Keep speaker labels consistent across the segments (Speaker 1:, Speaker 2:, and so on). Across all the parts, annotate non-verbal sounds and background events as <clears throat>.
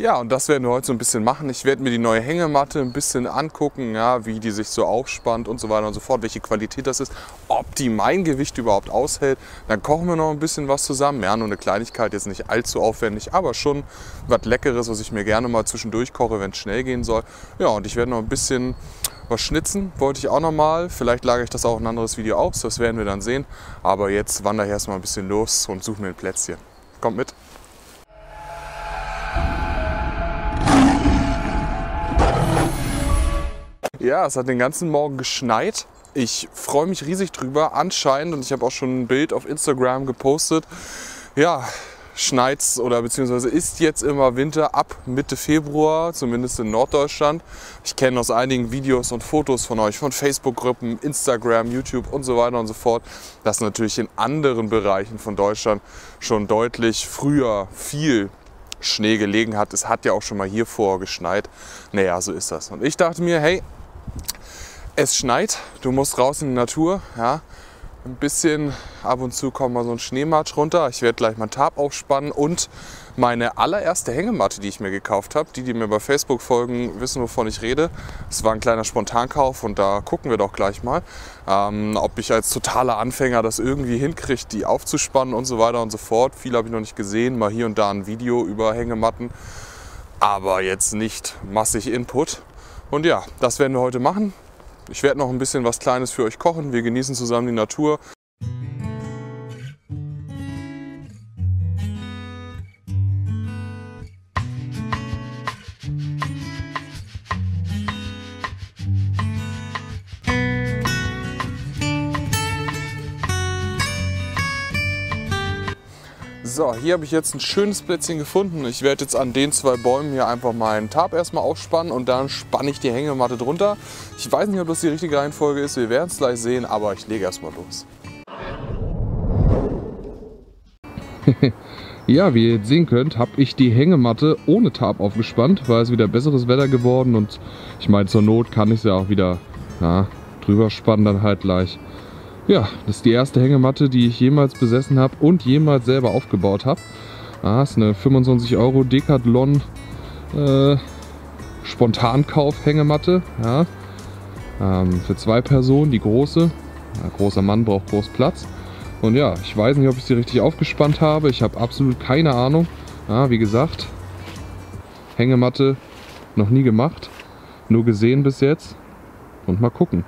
Speaker 1: Ja, und das werden wir heute so ein bisschen machen. Ich werde mir die neue Hängematte ein bisschen angucken, ja, wie die sich so aufspannt und so weiter und so fort, welche Qualität das ist, ob die mein Gewicht überhaupt aushält. Dann kochen wir noch ein bisschen was zusammen. Ja, nur eine Kleinigkeit, jetzt nicht allzu aufwendig, aber schon was Leckeres, was ich mir gerne mal zwischendurch koche, wenn es schnell gehen soll. Ja, und ich werde noch ein bisschen was schnitzen, wollte ich auch noch mal. Vielleicht lage ich das auch ein anderes Video aus, das werden wir dann sehen. Aber jetzt wandere ich erstmal ein bisschen los und suche mir ein Plätzchen. Kommt mit. Ja, es hat den ganzen Morgen geschneit. Ich freue mich riesig drüber, anscheinend, und ich habe auch schon ein Bild auf Instagram gepostet. Ja, schneit's oder beziehungsweise ist jetzt immer Winter ab Mitte Februar, zumindest in Norddeutschland. Ich kenne aus einigen Videos und Fotos von euch, von Facebook-Gruppen, Instagram, YouTube und so weiter und so fort, dass natürlich in anderen Bereichen von Deutschland schon deutlich früher viel Schnee gelegen hat. Es hat ja auch schon mal hier vorgeschneit. Naja, so ist das. Und ich dachte mir, hey, es schneit, du musst raus in die Natur. Ja. Ein bisschen ab und zu kommt mal so ein Schneematsch runter. Ich werde gleich mein Tab aufspannen und meine allererste Hängematte, die ich mir gekauft habe. Die, die mir bei Facebook folgen, wissen, wovon ich rede. Es war ein kleiner Spontankauf und da gucken wir doch gleich mal, ähm, ob ich als totaler Anfänger das irgendwie hinkriege, die aufzuspannen und so weiter und so fort. Viel habe ich noch nicht gesehen, mal hier und da ein Video über Hängematten, aber jetzt nicht massig Input. Und ja, das werden wir heute machen. Ich werde noch ein bisschen was Kleines für euch kochen. Wir genießen zusammen die Natur. So, hier habe ich jetzt ein schönes Plätzchen gefunden. Ich werde jetzt an den zwei Bäumen hier einfach meinen Tab erstmal aufspannen und dann spanne ich die Hängematte drunter. Ich weiß nicht, ob das die richtige Reihenfolge ist, wir werden es gleich sehen, aber ich lege erstmal los. <laughs>
Speaker 2: ja, wie ihr jetzt sehen könnt, habe ich die Hängematte ohne Tab aufgespannt, weil es wieder besseres Wetter geworden und ich meine, zur Not kann ich sie auch wieder ja, drüber spannen dann halt gleich. Ja, das ist die erste Hängematte, die ich jemals besessen habe und jemals selber aufgebaut habe. Ah, ist eine 25 Euro Decathlon äh, Spontankauf-Hängematte. Ja. Ähm, für zwei Personen, die große. Ein großer Mann braucht groß Platz. Und ja, ich weiß nicht, ob ich sie richtig aufgespannt habe. Ich habe absolut keine Ahnung. Ja, wie gesagt, Hängematte noch nie gemacht. Nur gesehen bis jetzt. Und mal gucken.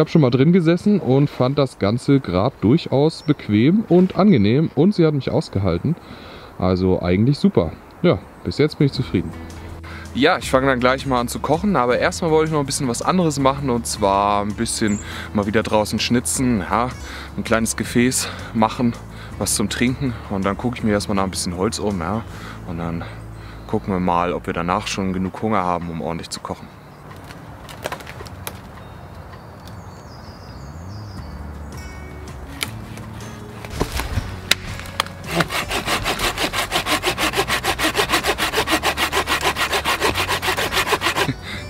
Speaker 2: Ich habe schon mal drin gesessen und fand das Ganze gerade durchaus bequem und angenehm und sie hat mich ausgehalten. Also eigentlich super. Ja, bis jetzt bin ich zufrieden.
Speaker 1: Ja, ich fange dann gleich mal an zu kochen, aber erstmal wollte ich noch ein bisschen was anderes machen und zwar ein bisschen mal wieder draußen schnitzen, ja, ein kleines Gefäß machen, was zum Trinken und dann gucke ich mir erstmal nach ein bisschen Holz um, ja, und dann gucken wir mal, ob wir danach schon genug Hunger haben, um ordentlich zu kochen.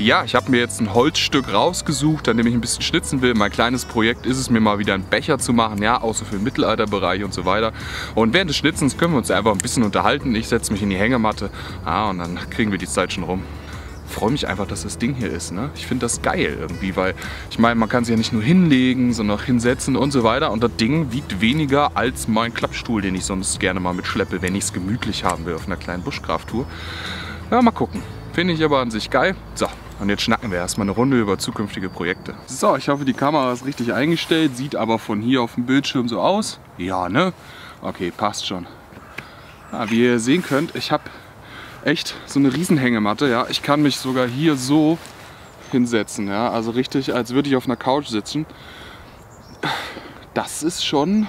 Speaker 1: Ja, ich habe mir jetzt ein Holzstück rausgesucht, an dem ich ein bisschen schnitzen will. Mein kleines Projekt ist es mir mal wieder einen Becher zu machen, ja, außer für den Mittelalterbereich und so weiter. Und während des Schnitzens können wir uns einfach ein bisschen unterhalten. Ich setze mich in die Hängematte ah, und dann kriegen wir die Zeit schon rum freue mich einfach, dass das Ding hier ist. Ne? Ich finde das geil irgendwie, weil ich meine, man kann sich ja nicht nur hinlegen, sondern auch hinsetzen und so weiter. Und das Ding wiegt weniger als mein Klappstuhl, den ich sonst gerne mal mitschleppe, wenn ich es gemütlich haben will auf einer kleinen Buschkrafttour. Ja, mal gucken. Finde ich aber an sich geil. So, und jetzt schnacken wir erstmal eine Runde über zukünftige Projekte. So, ich hoffe, die Kamera ist richtig eingestellt, sieht aber von hier auf dem Bildschirm so aus. Ja, ne? Okay, passt schon. Ja, wie ihr sehen könnt, ich habe echt so eine Riesenhängematte. Ja, ich kann mich sogar hier so hinsetzen. Ja, also richtig, als würde ich auf einer Couch sitzen. Das ist schon,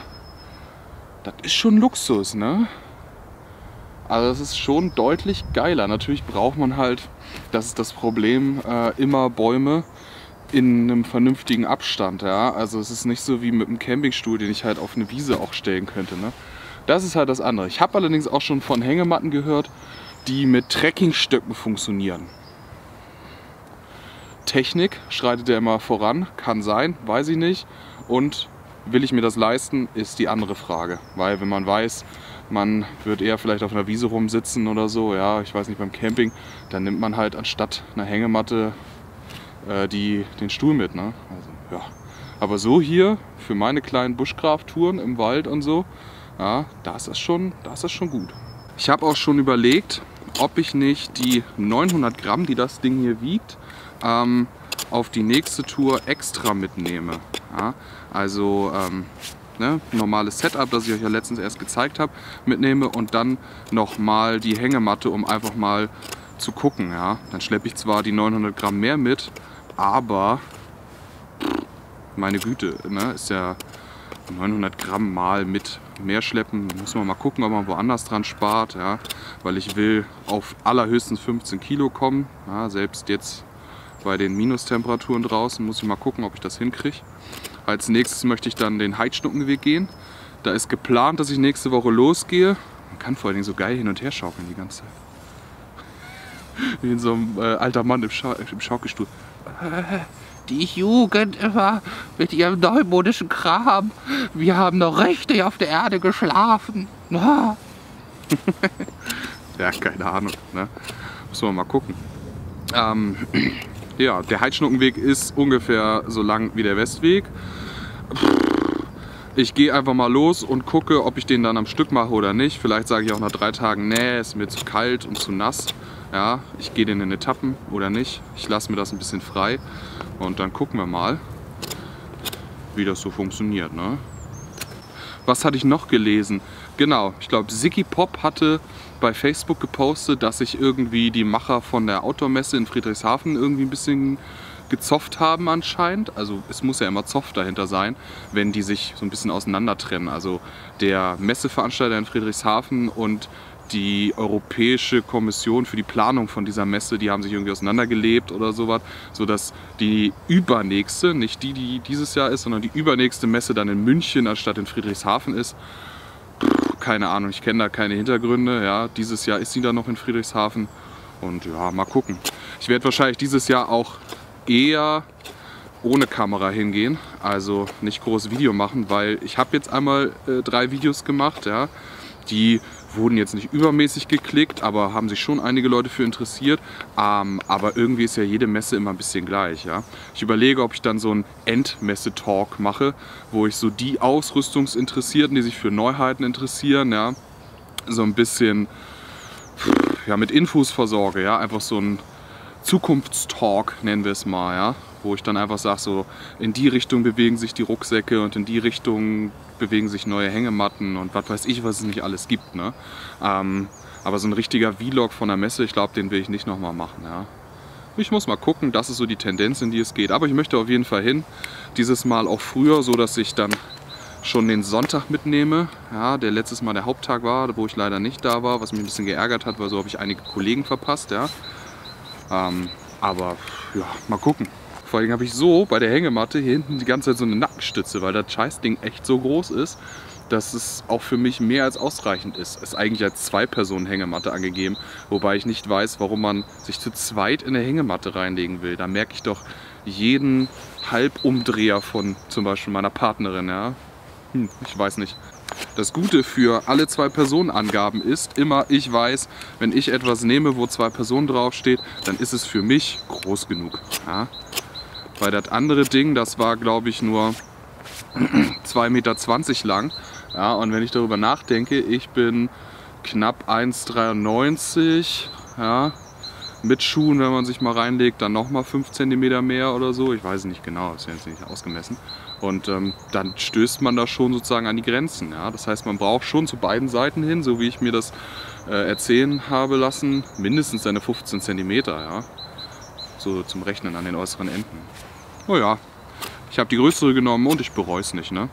Speaker 1: das ist schon Luxus, ne? Also das ist schon deutlich geiler. Natürlich braucht man halt, das ist das Problem, äh, immer Bäume in einem vernünftigen Abstand. Ja? Also es ist nicht so wie mit einem Campingstuhl, den ich halt auf eine Wiese auch stellen könnte. Ne? Das ist halt das andere. Ich habe allerdings auch schon von Hängematten gehört, die mit Trekkingstöcken funktionieren. Technik schreitet ja immer voran, kann sein, weiß ich nicht. Und will ich mir das leisten, ist die andere Frage. Weil wenn man weiß, man wird eher vielleicht auf einer Wiese rumsitzen oder so, ja, ich weiß nicht, beim Camping, dann nimmt man halt anstatt einer Hängematte äh, die, den Stuhl mit. Ne? Also, ja. Aber so hier, für meine kleinen Buschkraft-Touren im Wald und so, ja, da ist das schon, da ist schon gut. Ich habe auch schon überlegt, ob ich nicht die 900 Gramm, die das Ding hier wiegt, ähm, auf die nächste Tour extra mitnehme. Ja? Also ähm, ne, normales Setup, das ich euch ja letztens erst gezeigt habe, mitnehme und dann nochmal die Hängematte, um einfach mal zu gucken. Ja? Dann schleppe ich zwar die 900 Gramm mehr mit, aber meine Güte, ne, ist ja 900 Gramm mal mit mehr schleppen. Da muss man mal gucken, ob man woanders dran spart, ja, weil ich will auf allerhöchstens 15 Kilo kommen. Ja, selbst jetzt bei den Minustemperaturen draußen muss ich mal gucken, ob ich das hinkriege. Als nächstes möchte ich dann den Heidschnuckenweg gehen. Da ist geplant, dass ich nächste Woche losgehe. Man kann vor allen Dingen so geil hin und her schaukeln die ganze Zeit. <laughs> Wie in so einem äh, alter Mann im, Schau im Schaukelstuhl.
Speaker 3: Die Jugend immer mit ihrem neumodischen Kram. Wir haben noch richtig auf der Erde geschlafen. <laughs>
Speaker 1: Ja, keine Ahnung. Ne? Müssen wir mal gucken. Ähm, <clears throat> ja, der Heidschnuckenweg ist ungefähr so lang wie der Westweg. Ich gehe einfach mal los und gucke, ob ich den dann am Stück mache oder nicht. Vielleicht sage ich auch nach drei Tagen, nee, ist mir zu kalt und zu nass. Ja, ich gehe den in Etappen oder nicht. Ich lasse mir das ein bisschen frei und dann gucken wir mal, wie das so funktioniert. Ne? Was hatte ich noch gelesen? Genau, ich glaube, Ziggy Pop hatte bei Facebook gepostet, dass sich irgendwie die Macher von der Outdoor-Messe in Friedrichshafen irgendwie ein bisschen gezofft haben anscheinend. Also es muss ja immer Zoff dahinter sein, wenn die sich so ein bisschen auseinander trennen. Also der Messeveranstalter in Friedrichshafen und die Europäische Kommission für die Planung von dieser Messe, die haben sich irgendwie auseinandergelebt oder sowas, sodass die übernächste, nicht die, die dieses Jahr ist, sondern die übernächste Messe dann in München anstatt in Friedrichshafen ist. Keine Ahnung, ich kenne da keine Hintergründe. Ja, dieses Jahr ist sie dann noch in Friedrichshafen und ja, mal gucken. Ich werde wahrscheinlich dieses Jahr auch eher ohne Kamera hingehen, also nicht groß Video machen, weil ich habe jetzt einmal äh, drei Videos gemacht, ja, die wurden jetzt nicht übermäßig geklickt, aber haben sich schon einige Leute für interessiert. Ähm, aber irgendwie ist ja jede Messe immer ein bisschen gleich. Ja? Ich überlege, ob ich dann so einen Endmesse-Talk mache, wo ich so die Ausrüstungsinteressierten, die sich für Neuheiten interessieren, ja, so ein bisschen ja, mit Infos versorge. Ja? Einfach so ein Zukunftstalk nennen wir es mal. Ja? Wo ich dann einfach sage, so in die Richtung bewegen sich die Rucksäcke und in die Richtung bewegen sich neue Hängematten und was weiß ich, was es nicht alles gibt. Ne? Ähm, aber so ein richtiger Vlog von der Messe, ich glaube, den will ich nicht nochmal machen. Ja? Ich muss mal gucken, das ist so die Tendenz, in die es geht. Aber ich möchte auf jeden Fall hin. Dieses Mal auch früher, so dass ich dann schon den Sonntag mitnehme, ja, der letztes Mal der Haupttag war, wo ich leider nicht da war, was mich ein bisschen geärgert hat, weil so habe ich einige Kollegen verpasst. Ja. Ähm, aber ja, mal gucken. Vor allem habe ich so bei der Hängematte hier hinten die ganze Zeit so eine Nackenstütze, weil das Scheißding echt so groß ist, dass es auch für mich mehr als ausreichend ist. Es ist eigentlich als Zwei-Personen-Hängematte angegeben, wobei ich nicht weiß, warum man sich zu zweit in eine Hängematte reinlegen will. Da merke ich doch jeden Halbumdreher von zum Beispiel meiner Partnerin. Ja? Hm, ich weiß nicht. Das Gute für alle zwei Personen Angaben ist immer, ich weiß, wenn ich etwas nehme, wo zwei Personen draufsteht, dann ist es für mich groß genug. Ja? Weil das andere Ding, das war glaube ich nur <clears throat> 2,20 Meter lang. Ja, und wenn ich darüber nachdenke, ich bin knapp 1,93. Ja, mit Schuhen, wenn man sich mal reinlegt, dann nochmal 5 cm mehr oder so. Ich weiß nicht genau, ist jetzt nicht ausgemessen. Und ähm, dann stößt man da schon sozusagen an die Grenzen. Ja? Das heißt, man braucht schon zu beiden Seiten hin, so wie ich mir das äh, erzählen habe lassen, mindestens eine 15 cm. Ja? So zum Rechnen an den äußeren Enden. Oh ja, ich habe die größere genommen und ich bereue es nicht. Ne?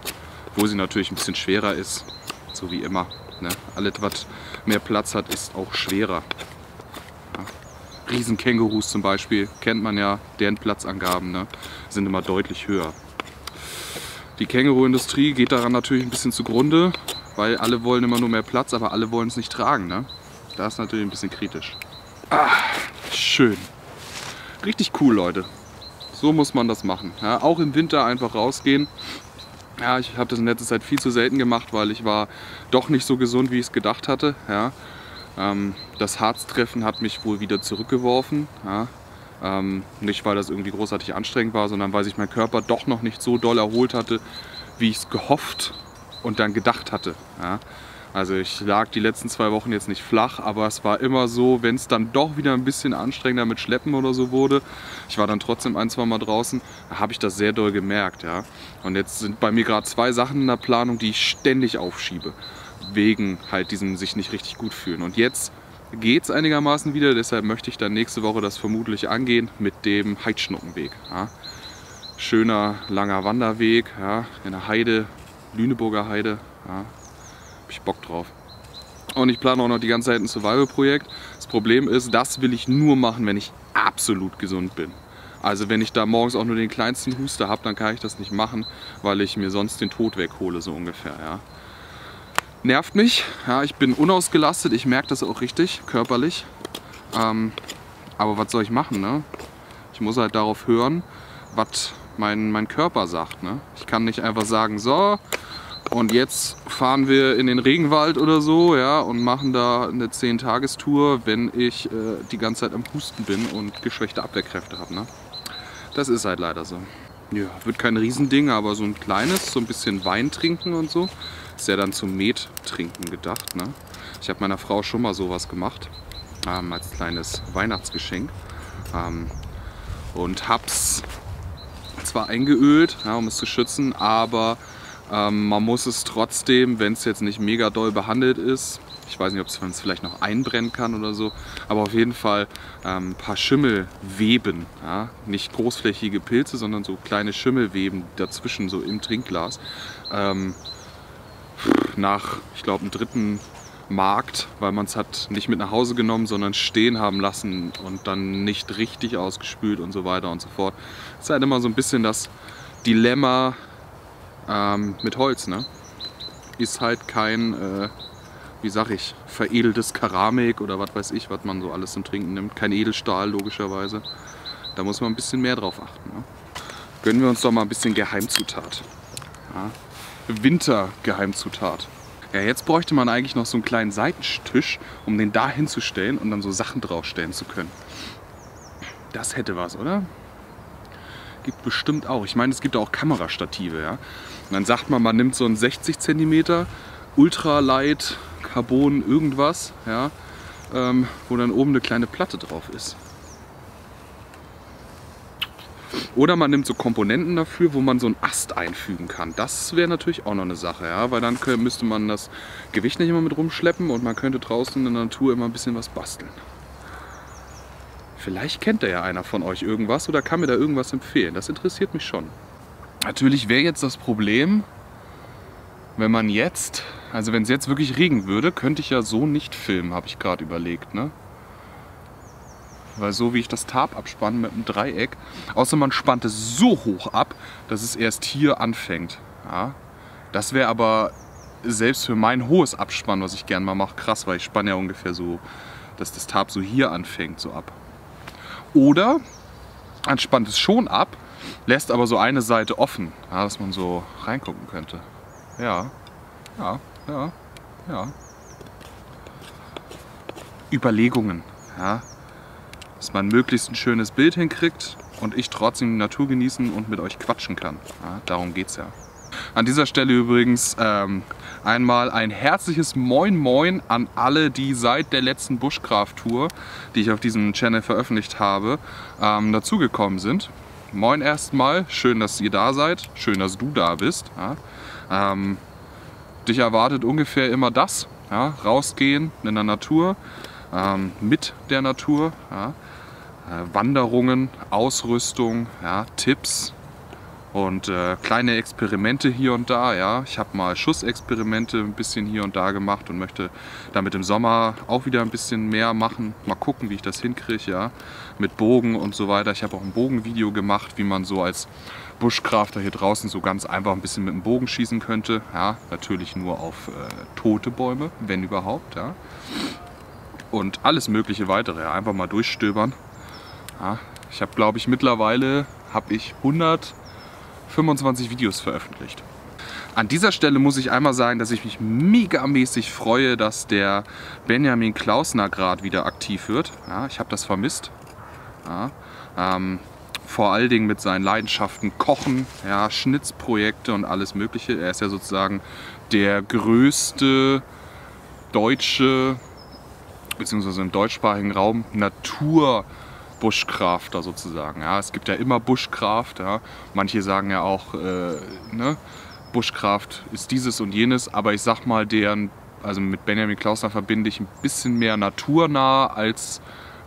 Speaker 1: Wo sie natürlich ein bisschen schwerer ist, so wie immer. Ne? Alles, was mehr Platz hat, ist auch schwerer. Ja. Riesenkängurus zum Beispiel, kennt man ja, deren Platzangaben ne? sind immer deutlich höher. Die Känguruindustrie geht daran natürlich ein bisschen zugrunde, weil alle wollen immer nur mehr Platz, aber alle wollen es nicht tragen. Ne? Da ist natürlich ein bisschen kritisch. Ah, schön. Richtig cool, Leute. So muss man das machen. Ja, auch im Winter einfach rausgehen. Ja, ich habe das in letzter Zeit viel zu selten gemacht, weil ich war doch nicht so gesund, wie ich es gedacht hatte. Ja. Ähm, das Harztreffen hat mich wohl wieder zurückgeworfen. Ja. Ähm, nicht, weil das irgendwie großartig anstrengend war, sondern weil sich mein Körper doch noch nicht so doll erholt hatte, wie ich es gehofft und dann gedacht hatte. Ja. Also ich lag die letzten zwei Wochen jetzt nicht flach, aber es war immer so, wenn es dann doch wieder ein bisschen anstrengender mit Schleppen oder so wurde, ich war dann trotzdem ein, zwei Mal draußen, habe ich das sehr doll gemerkt. Ja. Und jetzt sind bei mir gerade zwei Sachen in der Planung, die ich ständig aufschiebe, wegen halt diesem sich nicht richtig gut fühlen. Und jetzt geht es einigermaßen wieder, deshalb möchte ich dann nächste Woche das vermutlich angehen mit dem Heidschnuckenweg. Ja. Schöner, langer Wanderweg ja, in der Heide, Lüneburger Heide. Ja, habe ich Bock drauf. Und ich plane auch noch die ganze Zeit ein Survival-Projekt. Das Problem ist, das will ich nur machen, wenn ich absolut gesund bin. Also wenn ich da morgens auch nur den kleinsten Huster habe, dann kann ich das nicht machen, weil ich mir sonst den Tod weghole, so ungefähr. Ja. Nervt mich, ja, ich bin unausgelastet, ich merke das auch richtig, körperlich. Ähm, aber was soll ich machen? Ne? Ich muss halt darauf hören, was mein, mein Körper sagt. Ne? Ich kann nicht einfach sagen, so, und jetzt fahren wir in den Regenwald oder so, ja, und machen da eine 10-Tagestour, wenn ich äh, die ganze Zeit am Husten bin und geschwächte Abwehrkräfte habe. Ne? Das ist halt leider so. Ja, wird kein Riesending, aber so ein kleines, so ein bisschen Wein trinken und so, ist ja dann zum Met trinken gedacht. Ne? Ich habe meiner Frau schon mal sowas gemacht, ähm, als kleines Weihnachtsgeschenk. Ähm, und hab's zwar eingeölt, ja, um es zu schützen, aber ähm, man muss es trotzdem, wenn es jetzt nicht mega doll behandelt ist, ich weiß nicht, ob es vielleicht noch einbrennen kann oder so, aber auf jeden Fall ähm, ein paar Schimmelweben. Ja? Nicht großflächige Pilze, sondern so kleine Schimmelweben dazwischen, so im Trinkglas. Ähm, nach, ich glaube, einem dritten Markt, weil man es hat nicht mit nach Hause genommen, sondern stehen haben lassen und dann nicht richtig ausgespült und so weiter und so fort. Das ist halt immer so ein bisschen das Dilemma ähm, mit Holz. Ne? Ist halt kein, äh, wie sag ich, veredeltes Keramik oder was weiß ich, was man so alles zum Trinken nimmt. Kein Edelstahl logischerweise. Da muss man ein bisschen mehr drauf achten. Ne? Gönnen wir uns doch mal ein bisschen Geheimzutat. Ja? Wintergeheimzutat. Ja, jetzt bräuchte man eigentlich noch so einen kleinen Seitentisch, um den da hinzustellen und dann so Sachen draufstellen zu können. Das hätte was, oder? Gibt bestimmt auch. Ich meine, es gibt auch Kamerastative, ja. Und dann sagt man, man nimmt so einen 60 cm Ultralight Carbon irgendwas, ja, ähm, wo dann oben eine kleine Platte drauf ist. Oder man nimmt so Komponenten dafür, wo man so einen Ast einfügen kann. Das wäre natürlich auch noch eine Sache, ja, weil dann müsste man das Gewicht nicht immer mit rumschleppen und man könnte draußen in der Natur immer ein bisschen was basteln. Vielleicht kennt da ja einer von euch irgendwas oder kann mir da irgendwas empfehlen. Das interessiert mich schon. Natürlich wäre jetzt das Problem, wenn man jetzt, also wenn es jetzt wirklich regen würde, könnte ich ja so nicht filmen, habe ich gerade überlegt. Ne? Weil so wie ich das Tarp abspanne mit einem Dreieck, außer man spannt es so hoch ab, dass es erst hier anfängt. Ja? Das wäre aber selbst für mein hohes Abspannen, was ich gerne mal mache, krass, weil ich spanne ja ungefähr so, dass das Tarp so hier anfängt, so ab. Oder man spannt es schon ab, lässt aber so eine Seite offen, ja, dass man so reingucken könnte. Ja, ja, ja, ja. Überlegungen, ja, dass man möglichst ein schönes Bild hinkriegt und ich trotzdem die Natur genießen und mit euch quatschen kann. Ja, darum geht's ja. An dieser Stelle übrigens ähm, einmal ein herzliches Moin Moin an alle, die seit der letzten Bushcraft-Tour, die ich auf diesem Channel veröffentlicht habe, ähm, dazugekommen sind. Moin erstmal, schön, dass ihr da seid, schön, dass du da bist. Ja. Ähm, dich erwartet ungefähr immer das, ja, rausgehen in der Natur, ähm, mit der Natur, ja. äh, Wanderungen, Ausrüstung, Tipps, und äh, kleine Experimente hier und da. Ja. Ich habe mal Schussexperimente ein bisschen hier und da gemacht und möchte damit im Sommer auch wieder ein bisschen mehr machen. Mal gucken, wie ich das hinkriege. Ja. Mit Bogen und so weiter. Ich habe auch ein Bogenvideo gemacht, wie man so als Bushcrafter hier draußen so ganz einfach ein bisschen mit dem Bogen schießen könnte. Ja. Natürlich nur auf äh, tote Bäume, wenn überhaupt. Ja. Und alles mögliche weitere. Einfach mal durchstöbern. Ja. Ich habe, glaube ich, mittlerweile habe ich 100 25 Videos veröffentlicht. An dieser Stelle muss ich einmal sagen, dass ich mich megamäßig freue, dass der Benjamin Klausner gerade wieder aktiv wird. Ja, ich habe das vermisst. Ja, ähm, vor allen Dingen mit seinen Leidenschaften Kochen, ja, Schnitzprojekte und alles Mögliche. Er ist ja sozusagen der größte deutsche, beziehungsweise im deutschsprachigen Raum, Natur-Bushcrafter sozusagen. Ja, es gibt ja immer Bushcraft. Ja. Manche sagen ja auch, äh, ne, Bushcraft ist dieses und jenes, aber ich sag mal, deren, also mit Benjamin Klausner verbinde ich ein bisschen mehr naturnah als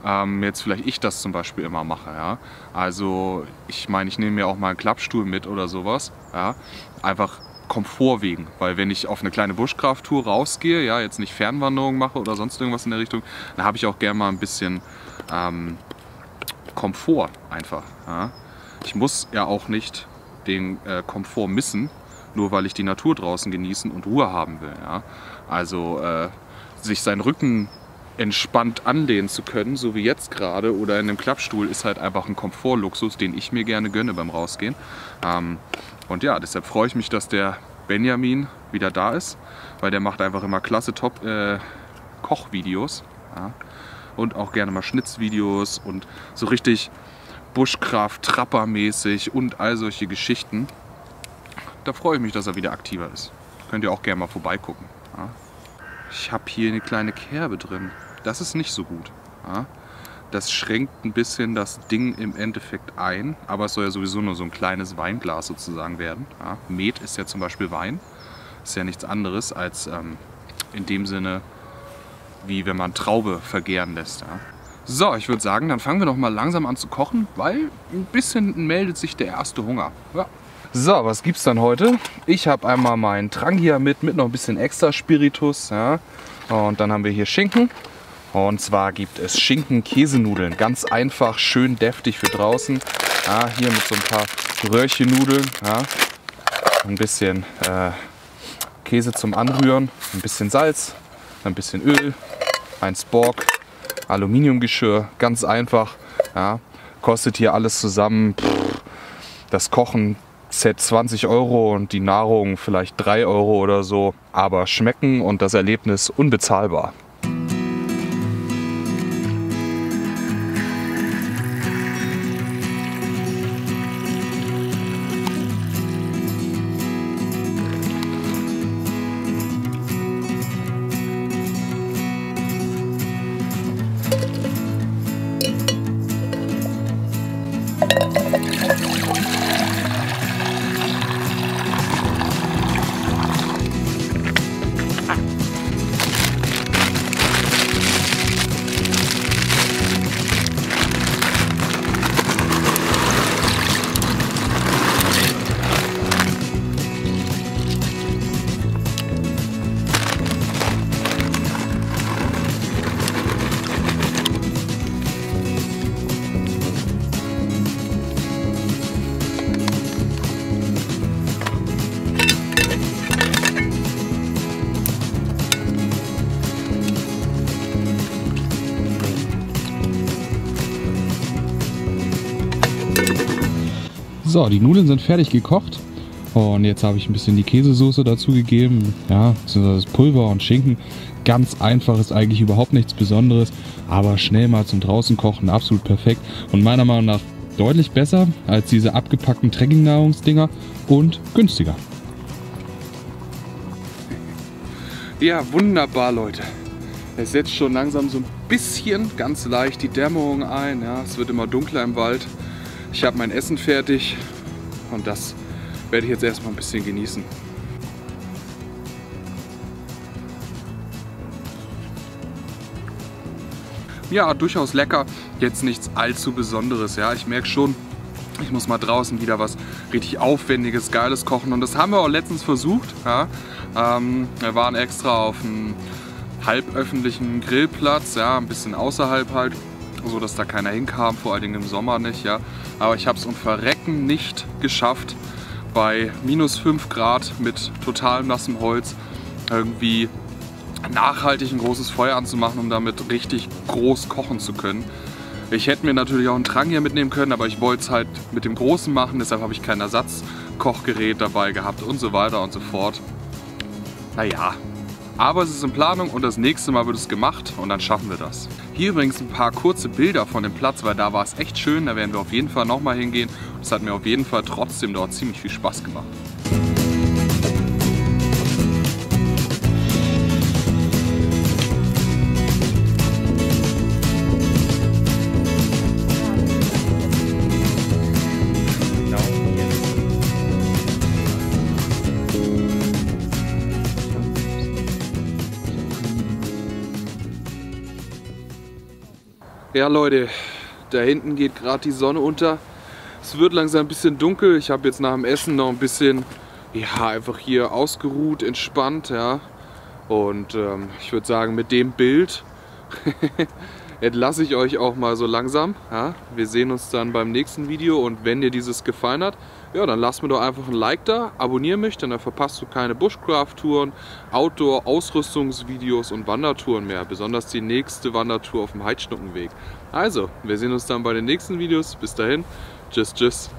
Speaker 1: ähm, jetzt vielleicht ich das zum Beispiel immer mache. Ja? Also ich meine, ich nehme mir auch mal einen Klappstuhl mit oder sowas. Ja? Einfach Komfort wegen, weil wenn ich auf eine kleine Buschkrafttour rausgehe, ja, jetzt nicht Fernwanderung mache oder sonst irgendwas in der Richtung, dann habe ich auch gerne mal ein bisschen ähm, Komfort einfach. Ja? Ich muss ja auch nicht den äh, Komfort missen, nur weil ich die Natur draußen genießen und Ruhe haben will. Ja? Also äh, sich seinen Rücken entspannt anlehnen zu können, so wie jetzt gerade, oder in einem Klappstuhl, ist halt einfach ein Komfortluxus, den ich mir gerne gönne beim Rausgehen. Ähm, und ja, deshalb freue ich mich, dass der Benjamin wieder da ist, weil der macht einfach immer klasse Top äh, Kochvideos ja? Und auch gerne mal Schnitzvideos und so richtig Buschkraft, Trapper-mäßig und all solche Geschichten. Da freue ich mich, dass er wieder aktiver ist. Könnt ihr auch gerne mal vorbeigucken. Ja? Ich habe hier eine kleine Kerbe drin. Das ist nicht so gut. Ja? Das schränkt ein bisschen das Ding im Endeffekt ein, aber es soll ja sowieso nur so ein kleines Weinglas sozusagen werden. Ja? Met ist ja zum Beispiel Wein. Ist ja nichts anderes als ähm, in dem Sinne, wie wenn man Traube vergären lässt. Ja? So, ich würde sagen, dann fangen wir doch mal langsam an zu kochen, weil ein bisschen meldet sich der erste Hunger. Ja. So, was gibt's dann heute? Ich habe einmal meinen Trangia mit, mit noch ein bisschen extra Spiritus. Ja. Und dann haben wir hier Schinken. Und zwar gibt es Schinken-Käsenudeln. Ganz einfach, schön deftig für draußen. Ja, hier mit so ein paar Röhrchennudeln. Ja. Ein bisschen äh, Käse zum Anrühren, ein bisschen Salz, ein bisschen Öl, ein Spork, Aluminiumgeschirr. Ganz einfach. Ja. Kostet hier alles zusammen pff, das Kochen Set 20 Euro und die Nahrung vielleicht 3 Euro oder so. Aber schmecken und das Erlebnis unbezahlbar. So, die Nudeln sind fertig gekocht. Und jetzt habe ich ein bisschen die Käsesoße dazu gegeben. Ja, das Pulver und Schinken. Ganz einfach, ist eigentlich überhaupt nichts Besonderes. Aber schnell mal zum draußen kochen, absolut perfekt. Und meiner Meinung nach deutlich besser als diese abgepackten Trekking-Nahrungsdinger und günstiger. Ja, wunderbar, Leute. Es setzt schon langsam so ein bisschen ganz leicht die Dämmerung ein. Ja, es wird immer dunkler im Wald. Ich habe mein Essen fertig und das werde ich jetzt erstmal ein bisschen genießen. Ja, durchaus lecker. Jetzt nichts allzu Besonderes. Ja, ich merke schon, ich muss mal draußen wieder was richtig Aufwendiges, Geiles kochen. Und das haben wir auch letztens versucht. Ja. Ähm, wir waren extra auf einem halböffentlichen Grillplatz, ja, ein bisschen außerhalb halt so dass da keiner hinkam, vor allen Dingen im Sommer nicht. Ja. Aber ich habe es um Verrecken nicht geschafft, bei minus 5 Grad mit total nassem Holz irgendwie nachhaltig ein großes Feuer anzumachen, um damit richtig groß kochen zu können. Ich hätte mir natürlich auch einen Trang hier mitnehmen können, aber ich wollte es halt mit dem Großen machen, deshalb habe ich keinen Ersatz Kochgerät dabei gehabt und so weiter und so fort. Naja, aber es ist in Planung und das nächste Mal wird es gemacht und dann schaffen wir das. Hier übrigens ein paar kurze Bilder von dem Platz, weil da war es echt schön. Da werden wir auf jeden Fall nochmal hingehen. Es hat mir auf jeden Fall trotzdem dort ziemlich viel Spaß gemacht. Ja Leute, da hinten geht gerade die Sonne unter. Es wird langsam ein bisschen dunkel. Ich habe jetzt nach dem Essen noch ein bisschen, ja, einfach hier ausgeruht, entspannt, ja. Und ähm, ich würde sagen, mit dem Bild <laughs> entlasse ich euch auch mal so langsam. Ja? Wir sehen uns dann beim nächsten Video und wenn dir dieses gefallen hat, ja, dann lass mir doch einfach ein Like da, abonniere mich, dann verpasst du keine Bushcraft-Touren, Outdoor-Ausrüstungsvideos und Wandertouren mehr, besonders die nächste Wandertour auf dem Heidschnuckenweg. Also, wir sehen uns dann bei den nächsten Videos. Bis dahin, tschüss, tschüss.